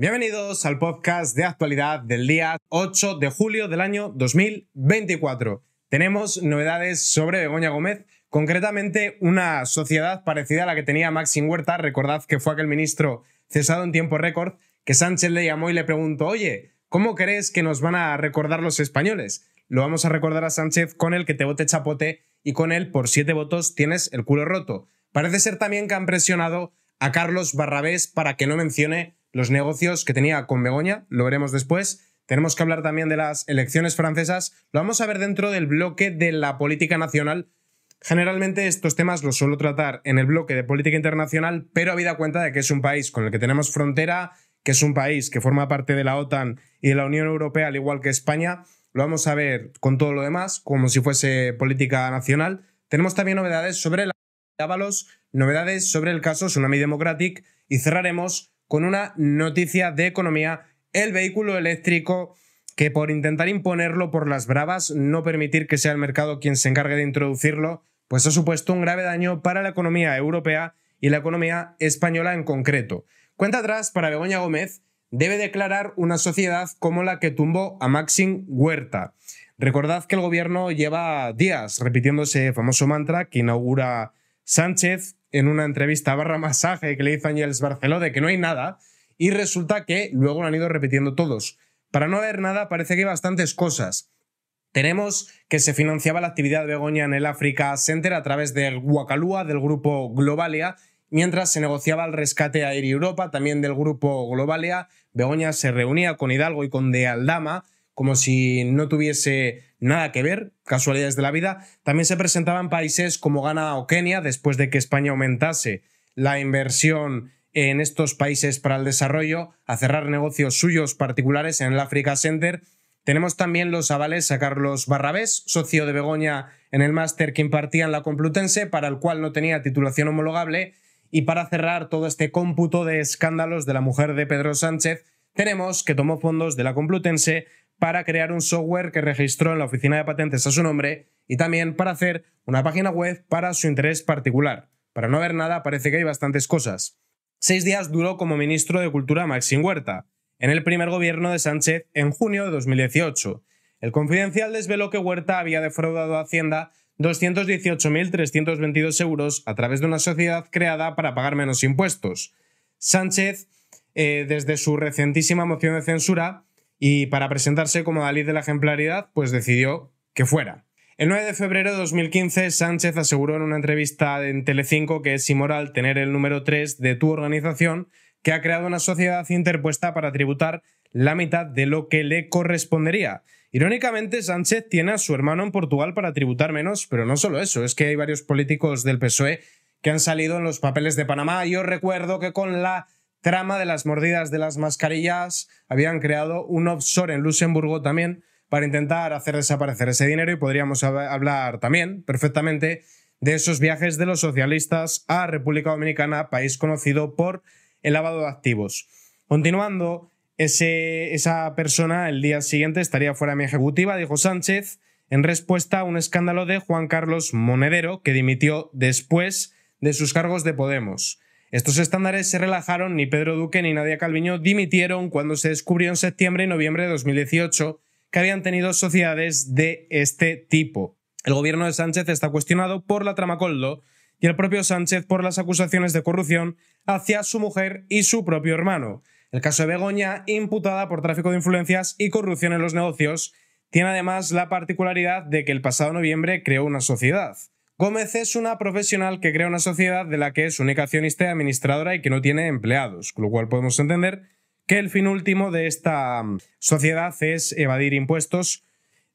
Bienvenidos al podcast de actualidad del día 8 de julio del año 2024. Tenemos novedades sobre Begoña Gómez, concretamente una sociedad parecida a la que tenía Maxim Huerta. Recordad que fue aquel ministro cesado en tiempo récord que Sánchez le llamó y le preguntó, oye, ¿cómo crees que nos van a recordar los españoles? Lo vamos a recordar a Sánchez con el que te vote chapote y con él por siete votos tienes el culo roto. Parece ser también que han presionado a Carlos Barrabés para que no mencione los negocios que tenía con Begoña, lo veremos después. Tenemos que hablar también de las elecciones francesas, lo vamos a ver dentro del bloque de la política nacional. Generalmente estos temas los suelo tratar en el bloque de política internacional, pero habida cuenta de que es un país con el que tenemos frontera, que es un país que forma parte de la OTAN y de la Unión Europea, al igual que España, lo vamos a ver con todo lo demás, como si fuese política nacional. Tenemos también novedades sobre la novedades sobre el caso Tsunami Democratic y cerraremos con una noticia de economía, el vehículo eléctrico que por intentar imponerlo por las bravas, no permitir que sea el mercado quien se encargue de introducirlo, pues ha supuesto un grave daño para la economía europea y la economía española en concreto. Cuenta atrás para Begoña Gómez, debe declarar una sociedad como la que tumbó a Maxim Huerta. Recordad que el gobierno lleva días repitiendo ese famoso mantra que inaugura Sánchez en una entrevista barra masaje que le hizo Ángels Barceló de que no hay nada y resulta que luego lo han ido repitiendo todos. Para no haber nada parece que hay bastantes cosas. Tenemos que se financiaba la actividad de Begoña en el Africa Center a través del Guacalúa del grupo Globalia, mientras se negociaba el rescate a Air Europa, también del grupo Globalia. Begoña se reunía con Hidalgo y con De Aldama, como si no tuviese nada que ver, casualidades de la vida. También se presentaban países como Ghana o Kenia, después de que España aumentase la inversión en estos países para el desarrollo, a cerrar negocios suyos particulares en el Africa Center. Tenemos también los avales a Carlos Barrabés, socio de Begoña en el máster que impartía en la Complutense, para el cual no tenía titulación homologable. Y para cerrar todo este cómputo de escándalos de la mujer de Pedro Sánchez, tenemos que tomó fondos de la Complutense para crear un software que registró en la oficina de patentes a su nombre y también para hacer una página web para su interés particular. Para no ver nada parece que hay bastantes cosas. Seis días duró como ministro de Cultura Maxim Huerta, en el primer gobierno de Sánchez en junio de 2018. El confidencial desveló que Huerta había defraudado a Hacienda 218.322 euros a través de una sociedad creada para pagar menos impuestos. Sánchez, eh, desde su recientísima moción de censura, y para presentarse como Dalí de la ejemplaridad, pues decidió que fuera. El 9 de febrero de 2015, Sánchez aseguró en una entrevista en Telecinco que es inmoral tener el número 3 de tu organización, que ha creado una sociedad interpuesta para tributar la mitad de lo que le correspondería. Irónicamente, Sánchez tiene a su hermano en Portugal para tributar menos, pero no solo eso, es que hay varios políticos del PSOE que han salido en los papeles de Panamá. Yo recuerdo que con la trama de las mordidas de las mascarillas, habían creado un offshore en Luxemburgo también para intentar hacer desaparecer ese dinero y podríamos hablar también perfectamente de esos viajes de los socialistas a República Dominicana, país conocido por el lavado de activos. Continuando, ese, esa persona el día siguiente estaría fuera de mi ejecutiva, dijo Sánchez, en respuesta a un escándalo de Juan Carlos Monedero, que dimitió después de sus cargos de Podemos. Estos estándares se relajaron, ni Pedro Duque ni Nadia Calviño dimitieron cuando se descubrió en septiembre y noviembre de 2018 que habían tenido sociedades de este tipo. El gobierno de Sánchez está cuestionado por la trama Coldo y el propio Sánchez por las acusaciones de corrupción hacia su mujer y su propio hermano. El caso de Begoña, imputada por tráfico de influencias y corrupción en los negocios, tiene además la particularidad de que el pasado noviembre creó una sociedad. Gómez es una profesional que crea una sociedad de la que es única accionista y administradora y que no tiene empleados, con lo cual podemos entender que el fin último de esta mm, sociedad es evadir impuestos.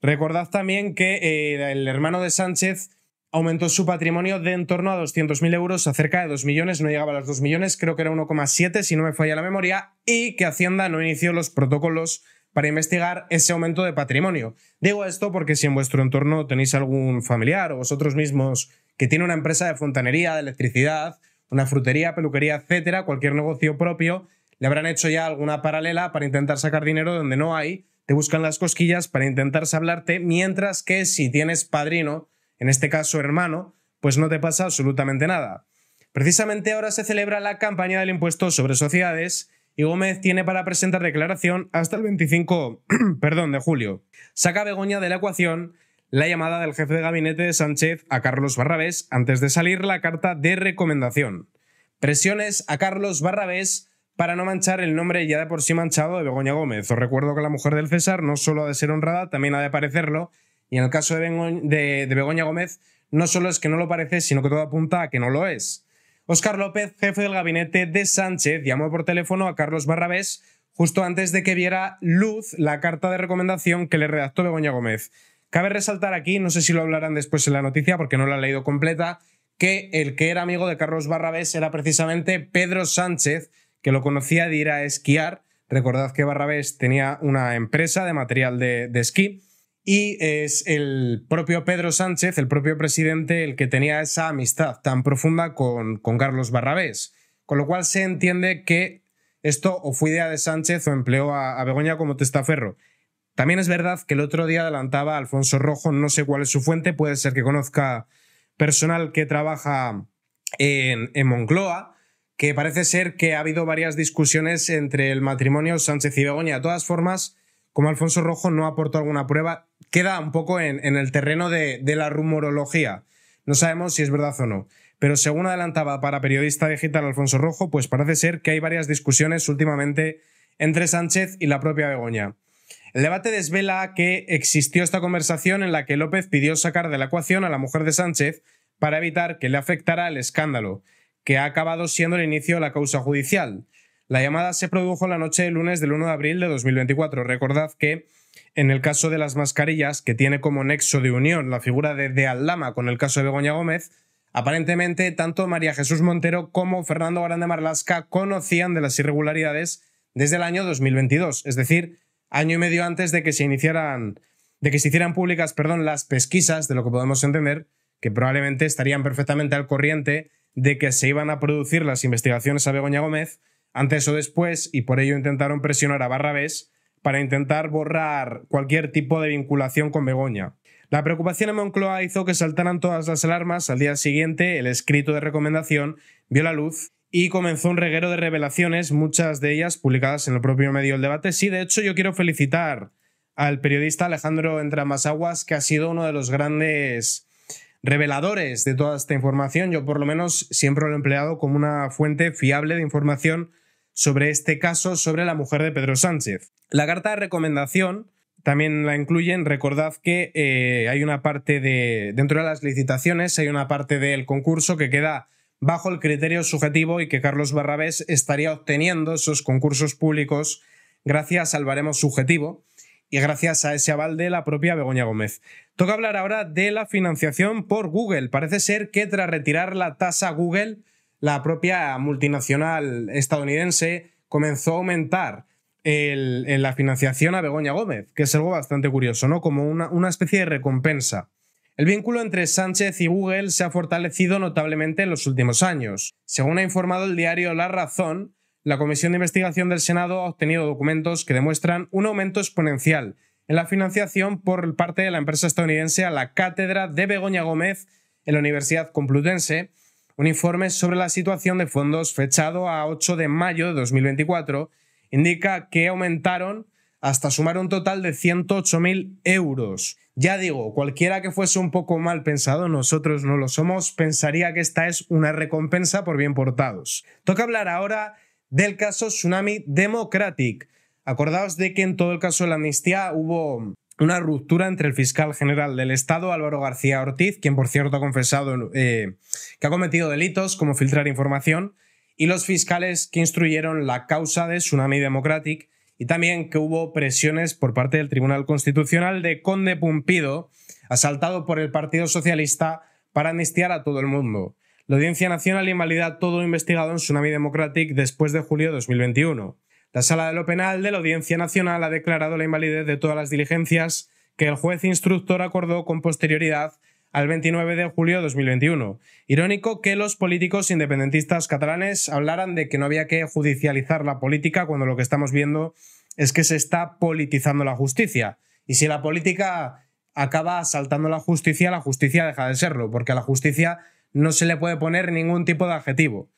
Recordad también que eh, el hermano de Sánchez aumentó su patrimonio de en torno a 200.000 euros a cerca de 2 millones, no llegaba a los 2 millones, creo que era 1,7 si no me falla la memoria, y que Hacienda no inició los protocolos para investigar ese aumento de patrimonio. Digo esto porque si en vuestro entorno tenéis algún familiar o vosotros mismos que tiene una empresa de fontanería, de electricidad, una frutería, peluquería, etcétera, cualquier negocio propio, le habrán hecho ya alguna paralela para intentar sacar dinero donde no hay, te buscan las cosquillas para intentar hablarte, mientras que si tienes padrino, en este caso hermano, pues no te pasa absolutamente nada. Precisamente ahora se celebra la campaña del impuesto sobre sociedades y Gómez tiene para presentar declaración hasta el 25 perdón, de julio. Saca Begoña de la ecuación la llamada del jefe de gabinete de Sánchez a Carlos Barrabés antes de salir la carta de recomendación. Presiones a Carlos Barrabés para no manchar el nombre ya de por sí manchado de Begoña Gómez. Os recuerdo que la mujer del César no solo ha de ser honrada, también ha de parecerlo, y en el caso de, Begoña Gómez no solo es que no lo parece, sino que todo apunta a que no lo es. Óscar López, jefe del gabinete de Sánchez, llamó por teléfono a Carlos Barrabés justo antes de que viera luz la carta de recomendación que le redactó Begoña Gómez. Cabe resaltar aquí, no sé si lo hablarán después en la noticia porque no la he leído completa, que el que era amigo de Carlos Barrabés era precisamente Pedro Sánchez, que lo conocía de ir a esquiar. Recordad que Barrabés tenía una empresa de material de, esquí y es el propio Pedro Sánchez, el propio presidente, el que tenía esa amistad tan profunda con, con Carlos Barrabés. Con lo cual se entiende que esto o fue idea de Sánchez o empleó a, a Begoña como testaferro. También es verdad que el otro día adelantaba a Alfonso Rojo, no sé cuál es su fuente, puede ser que conozca personal que trabaja en, en Moncloa, que parece ser que ha habido varias discusiones entre el matrimonio Sánchez y Begoña. De todas formas, como Alfonso Rojo no aportó alguna prueba, queda un poco en, el terreno de, la rumorología. No sabemos si es verdad o no. Pero según adelantaba para periodista digital Alfonso Rojo, pues parece ser que hay varias discusiones últimamente entre Sánchez y la propia Begoña. El debate desvela que existió esta conversación en la que López pidió sacar de la ecuación a la mujer de Sánchez para evitar que le afectara el escándalo que ha acabado siendo el inicio de la causa judicial. La llamada se produjo la noche del lunes del 1 de abril de 2024. Recordad que en el caso de las mascarillas, que tiene como nexo de unión la figura de De Aldama con el caso de Begoña Gómez, aparentemente tanto María Jesús Montero como Fernando Grande Marlasca conocían de las irregularidades desde el año 2022, es decir, año y medio antes de que se iniciaran de que se hicieran públicas, perdón, las pesquisas, de lo que podemos entender, que probablemente estarían perfectamente al corriente de que se iban a producir las investigaciones a Begoña Gómez antes o después y por ello intentaron presionar a Barrabés para intentar borrar cualquier tipo de vinculación con Begoña. La preocupación en Moncloa hizo que saltaran todas las alarmas. Al día siguiente, el escrito de recomendación vio la luz y comenzó un reguero de revelaciones, muchas de ellas publicadas en el propio medio del debate. Sí, de hecho, yo quiero felicitar al periodista Alejandro Entramasaguas, que ha sido uno de los grandes reveladores de toda esta información. Yo por lo menos siempre lo he empleado como una fuente fiable de información sobre este caso, sobre la mujer de Pedro Sánchez. La carta de recomendación también la incluyen. Recordad que eh, hay una parte de, dentro de las licitaciones, hay una parte del concurso que queda bajo el criterio subjetivo y que Carlos Barrabés estaría obteniendo esos concursos públicos gracias al baremo subjetivo y gracias a ese aval de la propia Begoña Gómez. Toca hablar ahora de la financiación por Google. Parece ser que tras retirar la tasa Google, la propia multinacional estadounidense comenzó a aumentar en la financiación a Begoña Gómez, que es algo bastante curioso, ¿no? Como una, una especie de recompensa. El vínculo entre Sánchez y Google se ha fortalecido notablemente en los últimos años. Según ha informado el diario La Razón, la Comisión de Investigación del Senado ha obtenido documentos que demuestran un aumento exponencial en la financiación por parte de la empresa estadounidense a la cátedra de Begoña Gómez en la Universidad Complutense, un informe sobre la situación de fondos fechado a 8 de mayo de 2024 indica que aumentaron hasta sumar un total de 108.000 euros. Ya digo, cualquiera que fuese un poco mal pensado, nosotros no lo somos, pensaría que esta es una recompensa por bien portados. Toca hablar ahora del caso Tsunami Democratic. Acordaos de que en todo el caso de la amnistía hubo una ruptura entre el fiscal general del Estado, Álvaro García Ortiz, quien por cierto ha confesado eh, que ha cometido delitos como filtrar información, y los fiscales que instruyeron la causa de Tsunami Democratic, y también que hubo presiones por parte del Tribunal Constitucional de Conde Pumpido, asaltado por el Partido Socialista, para amnistiar a todo el mundo. La Audiencia Nacional invalida todo investigado en Tsunami Democratic después de julio de 2021. La Sala de lo Penal de la Audiencia Nacional ha declarado la invalidez de todas las diligencias que el juez instructor acordó con posterioridad al 29 de julio de 2021. Irónico que los políticos independentistas catalanes hablaran de que no había que judicializar la política cuando lo que estamos viendo es que se está politizando la justicia. Y si la política acaba asaltando la justicia, la justicia deja de serlo, porque a la justicia no se le puede poner ningún tipo de adjetivo.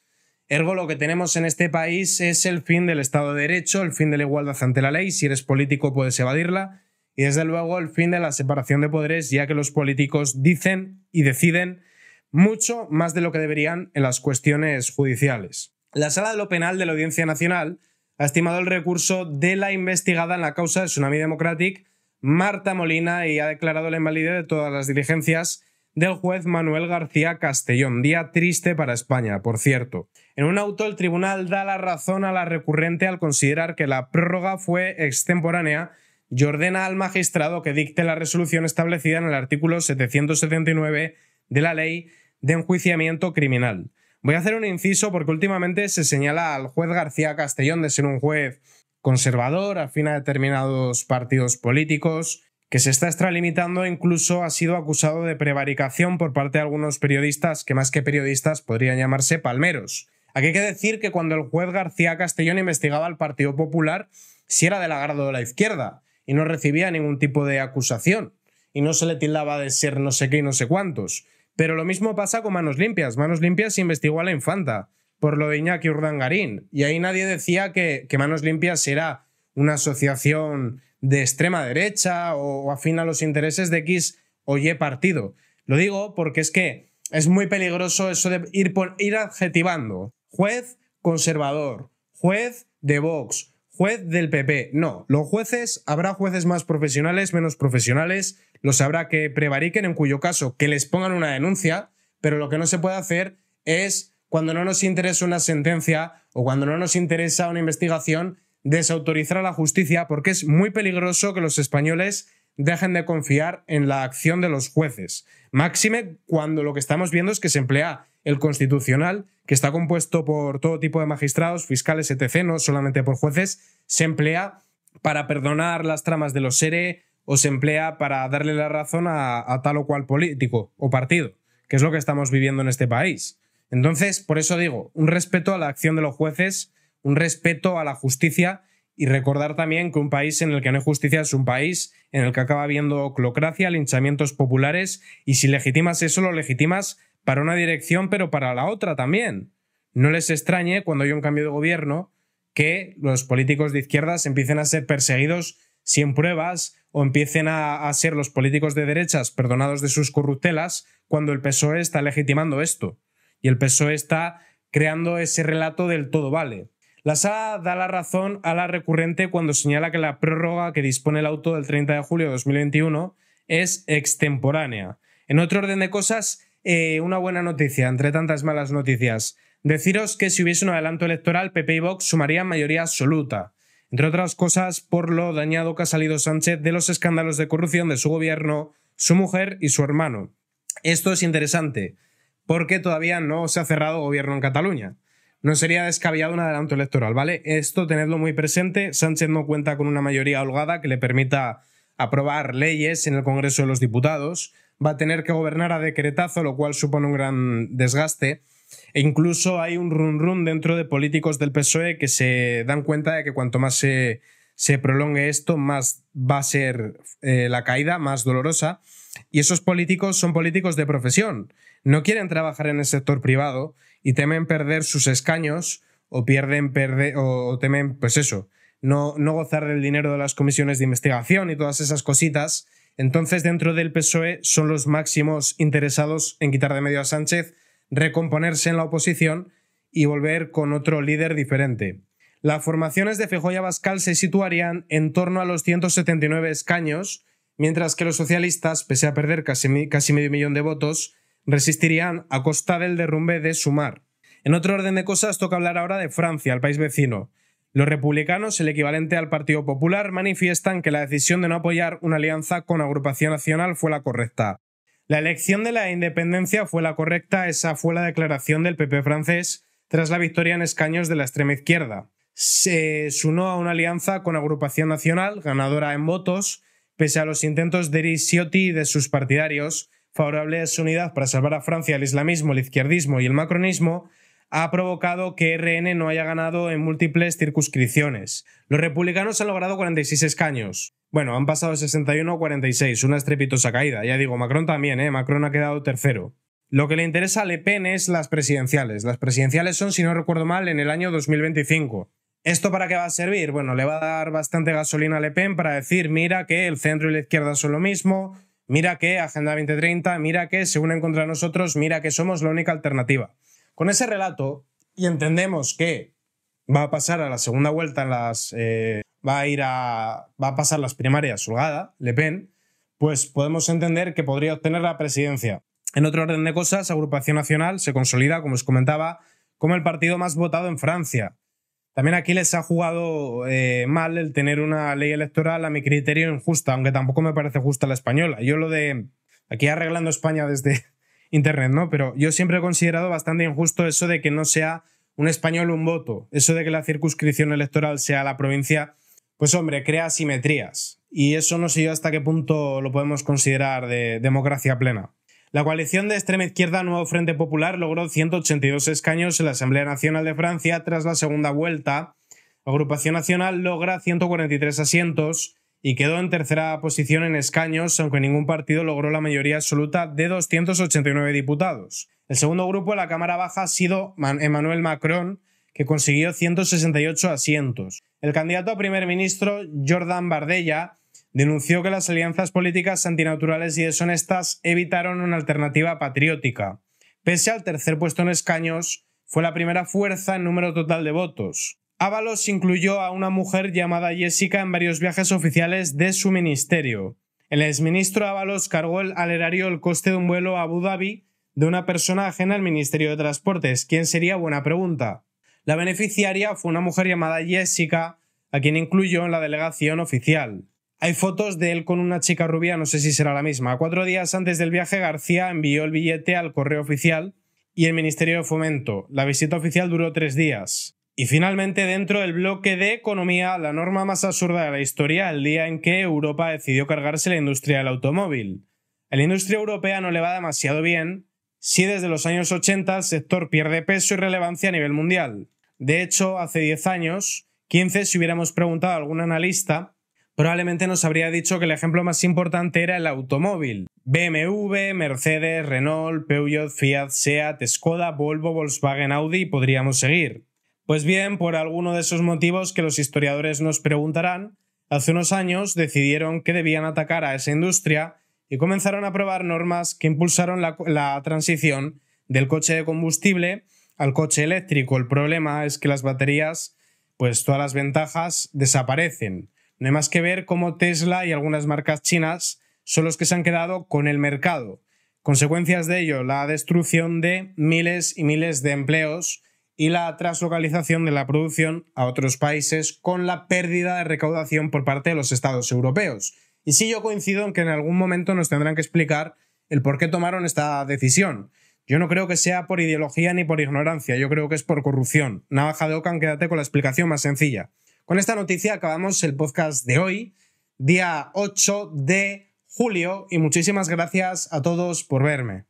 Ergo, lo que tenemos en este país es el fin del Estado de Derecho, el fin de la igualdad ante la ley. Si eres político puedes evadirla. Y desde luego el fin de la separación de poderes, ya que los políticos dicen y deciden mucho más de lo que deberían en las cuestiones judiciales. La Sala de lo Penal de la Audiencia Nacional ha estimado el recurso de la investigada en la causa de Tsunami Democratic, Marta Molina, y ha declarado la invalidez de todas las diligencias del juez Manuel García Castellón. Día triste para España, por cierto. En un auto, el tribunal da la razón a la recurrente al considerar que la prórroga fue extemporánea y ordena al magistrado que dicte la resolución establecida en el artículo 779 de la ley de enjuiciamiento criminal. Voy a hacer un inciso porque últimamente se señala al juez García Castellón de ser un juez conservador, afín a determinados partidos políticos, que se está extralimitando e incluso ha sido acusado de prevaricación por parte de algunos periodistas que más que periodistas podrían llamarse palmeros. Aquí hay que decir que cuando el juez García Castellón investigaba al Partido Popular, si era del agrado de la izquierda y no recibía ningún tipo de acusación y no se le tildaba de ser no sé qué y no sé cuántos. Pero lo mismo pasa con Manos Limpias. Manos Limpias investigó a la infanta por lo de Iñaki Urdangarín. Y ahí nadie decía que, Manos Limpias era una asociación de extrema derecha o, afín a los intereses de X o Y partido. Lo digo porque es que es muy peligroso eso de ir, ir adjetivando. Juez conservador, juez de Vox, juez del PP. No, los jueces, habrá jueces más profesionales, menos profesionales, los habrá que prevariquen, en cuyo caso que les pongan una denuncia, pero lo que no se puede hacer es, cuando no nos interesa una sentencia o cuando no nos interesa una investigación, desautorizar a la justicia, porque es muy peligroso que los españoles dejen de confiar en la acción de los jueces. Máxime cuando lo que estamos viendo es que se emplea el constitucional, que está compuesto por todo tipo de magistrados, fiscales, etc., no solamente por jueces, se emplea para perdonar las tramas de los SERE, o se emplea para darle la razón a, tal o cual político o partido, que es lo que estamos viviendo en este país. Entonces, por eso digo, un respeto a la acción de los jueces, un respeto a la justicia y recordar también que un país en el que no hay justicia es un país en el que acaba habiendo oclocracia, linchamientos populares y si legitimas eso lo legitimas para una dirección pero para la otra también. No les extrañe cuando hay un cambio de gobierno que los políticos de izquierdas empiecen a ser perseguidos sin pruebas o empiecen a, ser los políticos de derechas perdonados de sus corruptelas cuando el PSOE está legitimando esto. Y el PSOE está creando ese relato del todo vale. La sala da la razón a la recurrente cuando señala que la prórroga que dispone el auto del 30 de julio de 2021 es extemporánea. En otro orden de cosas, eh, una buena noticia, entre tantas malas noticias. Deciros que si hubiese un adelanto electoral, PP y Vox sumarían mayoría absoluta entre otras cosas por lo dañado que ha salido Sánchez de los escándalos de corrupción de su gobierno, su mujer y su hermano. Esto es interesante, porque todavía no se ha cerrado gobierno en Cataluña. No sería descabellado un adelanto electoral, ¿vale? Esto tenedlo muy presente. Sánchez no cuenta con una mayoría holgada que le permita aprobar leyes en el Congreso de los Diputados. Va a tener que gobernar a decretazo, lo cual supone un gran desgaste. E incluso hay un run run dentro de políticos del PSOE que se dan cuenta de que cuanto más se, prolongue esto, más va a ser eh, la caída, más dolorosa. Y esos políticos son políticos de profesión. No quieren trabajar en el sector privado y temen perder sus escaños o pierden perder o temen, pues eso, no, no gozar del dinero de las comisiones de investigación y todas esas cositas. Entonces, dentro del PSOE son los máximos interesados en quitar de medio a Sánchez recomponerse en la oposición y volver con otro líder diferente. Las formaciones de Fejoya Bascal se situarían en torno a los 179 escaños, mientras que los socialistas, pese a perder casi, casi medio millón de votos, resistirían a costa del derrumbe de Sumar. En otro orden de cosas, toca hablar ahora de Francia, el país vecino. Los republicanos, el equivalente al Partido Popular, manifiestan que la decisión de no apoyar una alianza con Agrupación Nacional fue la correcta. La elección de la independencia fue la correcta, esa fue la declaración del PP francés tras la victoria en escaños de la extrema izquierda. Se unó a una alianza con Agrupación Nacional, ganadora en votos, pese a los intentos de Ciotti y de sus partidarios, favorables a su unidad para salvar a Francia el islamismo, el izquierdismo y el macronismo, ha provocado que RN no haya ganado en múltiples circunscripciones. Los republicanos han logrado 46 escaños. Bueno, han pasado de 61 a 46, una estrepitosa caída. Ya digo, Macron también, ¿eh? Macron ha quedado tercero. Lo que le interesa a Le Pen es las presidenciales. Las presidenciales son, si no recuerdo mal, en el año 2025. ¿Esto para qué va a servir? Bueno, le va a dar bastante gasolina a Le Pen para decir, mira que el centro y la izquierda son lo mismo, mira que Agenda 2030, mira que se unen contra nosotros, mira que somos la única alternativa. Con ese relato, y entendemos que va a pasar a la segunda vuelta en las... Eh, va a ir a... va a pasar las primarias holgada, Le Pen, pues podemos entender que podría obtener la presidencia. En otro orden de cosas, Agrupación Nacional se consolida, como os comentaba, como el partido más votado en Francia. También aquí les ha jugado eh, mal el tener una ley electoral a mi criterio injusta, aunque tampoco me parece justa la española. Yo lo de aquí arreglando España desde Internet, ¿no? Pero yo siempre he considerado bastante injusto eso de que no sea un español un voto, eso de que la circunscripción electoral sea la provincia, pues hombre, crea asimetrías. Y eso no sé yo hasta qué punto lo podemos considerar de democracia plena. La coalición de extrema izquierda Nuevo Frente Popular logró 182 escaños en la Asamblea Nacional de Francia tras la segunda vuelta. La Agrupación Nacional logra 143 asientos y quedó en tercera posición en escaños, aunque ningún partido logró la mayoría absoluta de 289 diputados. El segundo grupo en la Cámara Baja ha sido Emmanuel Macron, que consiguió 168 asientos. El candidato a primer ministro, Jordan Bardella, denunció que las alianzas políticas antinaturales y deshonestas evitaron una alternativa patriótica. Pese al tercer puesto en escaños, fue la primera fuerza en número total de votos. Ábalos incluyó a una mujer llamada Jessica en varios viajes oficiales de su ministerio. El exministro Ábalos cargó al erario el coste de un vuelo a Abu Dhabi de una persona ajena al Ministerio de Transportes. ¿Quién sería? Buena pregunta. La beneficiaria fue una mujer llamada Jessica, a quien incluyó en la delegación oficial. Hay fotos de él con una chica rubia, no sé si será la misma. Cuatro días antes del viaje, García envió el billete al correo oficial y el Ministerio de Fomento. La visita oficial duró tres días. Y finalmente, dentro del bloque de economía, la norma más absurda de la historia, el día en que Europa decidió cargarse la industria del automóvil. A la industria europea no le va demasiado bien si desde los años 80 el sector pierde peso y relevancia a nivel mundial. De hecho, hace 10 años, 15, si hubiéramos preguntado a algún analista, probablemente nos habría dicho que el ejemplo más importante era el automóvil. BMW, Mercedes, Renault, Peugeot, Fiat, Seat, Skoda, Volvo, Volkswagen, Audi y podríamos seguir. Pues bien, por alguno de esos motivos que los historiadores nos preguntarán, hace unos años decidieron que debían atacar a esa industria y comenzaron a aprobar normas que impulsaron la, la transición del coche de combustible al coche eléctrico. El problema es que las baterías, pues todas las ventajas desaparecen. No hay más que ver cómo Tesla y algunas marcas chinas son los que se han quedado con el mercado. Consecuencias de ello, la destrucción de miles y miles de empleos y la traslocalización de la producción a otros países con la pérdida de recaudación por parte de los estados europeos. Y sí yo coincido en que en algún momento nos tendrán que explicar el por qué tomaron esta decisión. Yo no creo que sea por ideología ni por ignorancia, yo creo que es por corrupción. Navaja de Ocan, quédate con la explicación más sencilla. Con esta noticia acabamos el podcast de hoy, día 8 de julio, y muchísimas gracias a todos por verme.